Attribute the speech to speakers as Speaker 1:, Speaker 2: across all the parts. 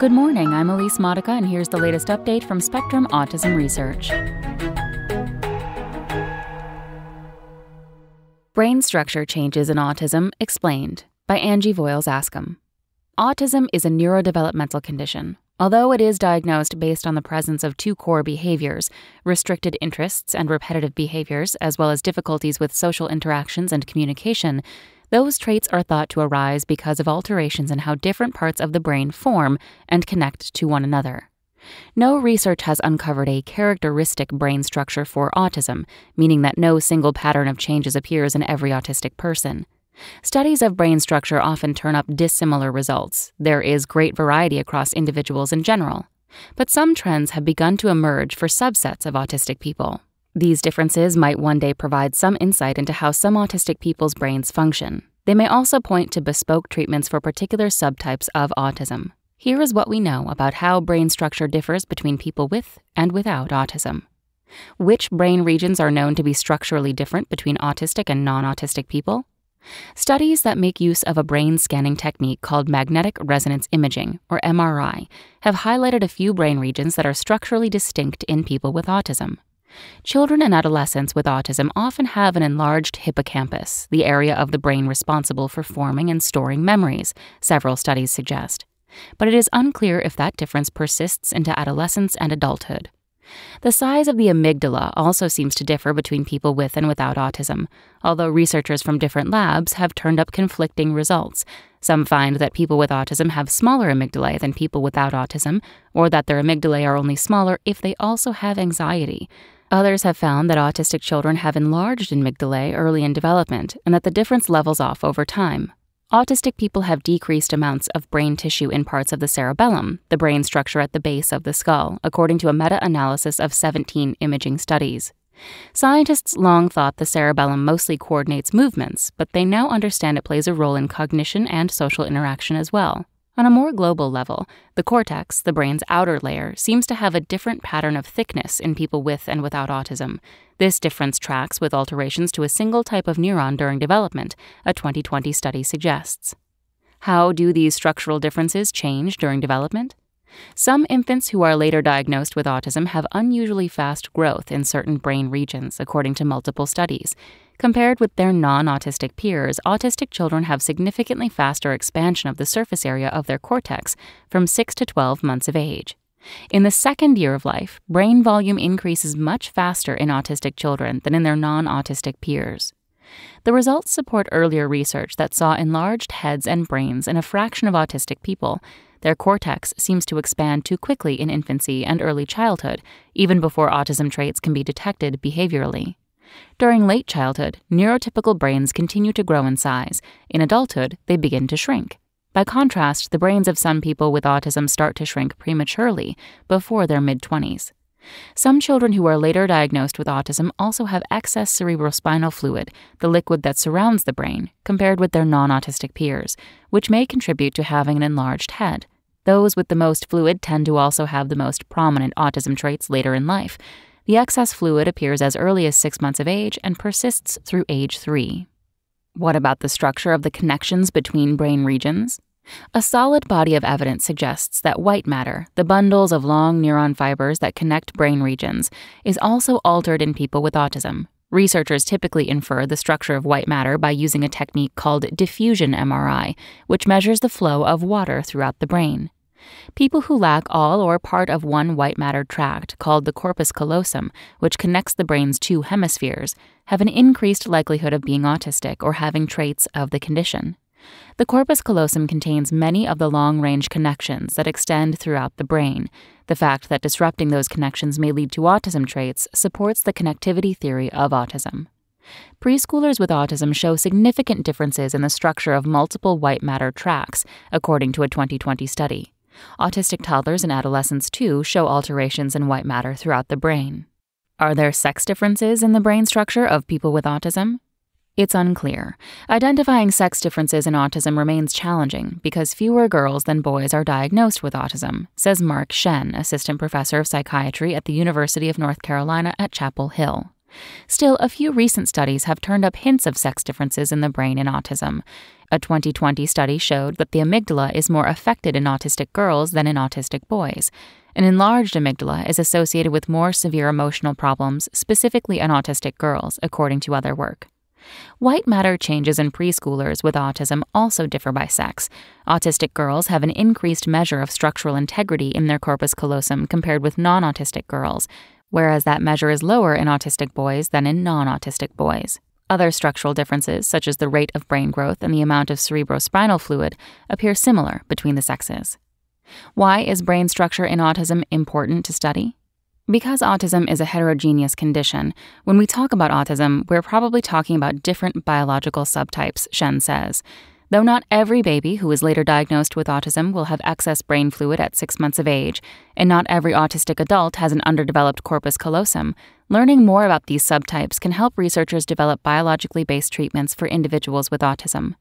Speaker 1: Good morning, I'm Elise Modica, and here's the latest update from Spectrum Autism Research. Brain structure changes in autism explained by Angie Voyles Askham. Autism is a neurodevelopmental condition. Although it is diagnosed based on the presence of two core behaviors restricted interests and repetitive behaviors, as well as difficulties with social interactions and communication, those traits are thought to arise because of alterations in how different parts of the brain form and connect to one another. No research has uncovered a characteristic brain structure for autism, meaning that no single pattern of changes appears in every autistic person. Studies of brain structure often turn up dissimilar results. There is great variety across individuals in general. But some trends have begun to emerge for subsets of autistic people. These differences might one day provide some insight into how some autistic people's brains function. They may also point to bespoke treatments for particular subtypes of autism. Here is what we know about how brain structure differs between people with and without autism. Which brain regions are known to be structurally different between autistic and non autistic people? Studies that make use of a brain scanning technique called magnetic resonance imaging, or MRI, have highlighted a few brain regions that are structurally distinct in people with autism. Children and adolescents with autism often have an enlarged hippocampus, the area of the brain responsible for forming and storing memories, several studies suggest. But it is unclear if that difference persists into adolescence and adulthood. The size of the amygdala also seems to differ between people with and without autism, although researchers from different labs have turned up conflicting results. Some find that people with autism have smaller amygdalae than people without autism, or that their amygdalae are only smaller if they also have anxiety, Others have found that autistic children have enlarged amygdalae early in development and that the difference levels off over time. Autistic people have decreased amounts of brain tissue in parts of the cerebellum, the brain structure at the base of the skull, according to a meta analysis of 17 imaging studies. Scientists long thought the cerebellum mostly coordinates movements, but they now understand it plays a role in cognition and social interaction as well. On a more global level, the cortex, the brain's outer layer, seems to have a different pattern of thickness in people with and without autism. This difference tracks with alterations to a single type of neuron during development, a 2020 study suggests. How do these structural differences change during development? Some infants who are later diagnosed with autism have unusually fast growth in certain brain regions, according to multiple studies. Compared with their non autistic peers, autistic children have significantly faster expansion of the surface area of their cortex from 6 to 12 months of age. In the second year of life, brain volume increases much faster in autistic children than in their non autistic peers. The results support earlier research that saw enlarged heads and brains in a fraction of autistic people. Their cortex seems to expand too quickly in infancy and early childhood, even before autism traits can be detected behaviorally. During late childhood, neurotypical brains continue to grow in size. In adulthood, they begin to shrink. By contrast, the brains of some people with autism start to shrink prematurely, before their mid 20s. Some children who are later diagnosed with autism also have excess cerebrospinal fluid, the liquid that surrounds the brain, compared with their non autistic peers, which may contribute to having an enlarged head. Those with the most fluid tend to also have the most prominent autism traits later in life, the excess fluid appears as early as six months of age and persists through age three. What about the structure of the connections between brain regions? A solid body of evidence suggests that white matter, the bundles of long neuron fibers that connect brain regions, is also altered in people with autism. Researchers typically infer the structure of white matter by using a technique called diffusion MRI, which measures the flow of water throughout the brain. People who lack all or part of one white matter tract, called the corpus callosum, which connects the brain's two hemispheres, have an increased likelihood of being autistic or having traits of the condition. The corpus callosum contains many of the long range connections that extend throughout the brain. The fact that disrupting those connections may lead to autism traits supports the connectivity theory of autism. Preschoolers with autism show significant differences in the structure of multiple white matter tracts, according to a 2020 study. Autistic toddlers and adolescents, too, show alterations in white matter throughout the brain. Are there sex differences in the brain structure of people with autism? It's unclear. Identifying sex differences in autism remains challenging because fewer girls than boys are diagnosed with autism, says Mark Shen, assistant professor of psychiatry at the University of North Carolina at Chapel Hill. Still, a few recent studies have turned up hints of sex differences in the brain in autism. A 2020 study showed that the amygdala is more affected in autistic girls than in autistic boys. An enlarged amygdala is associated with more severe emotional problems, specifically in autistic girls, according to other work. White matter changes in preschoolers with autism also differ by sex. Autistic girls have an increased measure of structural integrity in their corpus callosum compared with non autistic girls, whereas that measure is lower in autistic boys than in non autistic boys. Other structural differences, such as the rate of brain growth and the amount of cerebrospinal fluid, appear similar between the sexes. Why is brain structure in autism important to study? Because autism is a heterogeneous condition, when we talk about autism, we're probably talking about different biological subtypes, Shen says. Though not every baby who is later diagnosed with autism will have excess brain fluid at six months of age, and not every autistic adult has an underdeveloped corpus callosum, learning more about these subtypes can help researchers develop biologically based treatments for individuals with autism.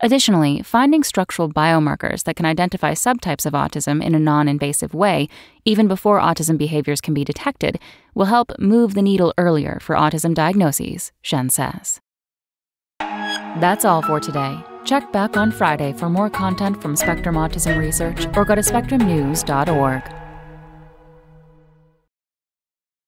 Speaker 1: Additionally, finding structural biomarkers that can identify subtypes of autism in a non invasive way, even before autism behaviors can be detected, will help move the needle earlier for autism diagnoses, Shen says. That's all for today. Check back on Friday for more content from Spectrum Autism Research or go to spectrumnews.org.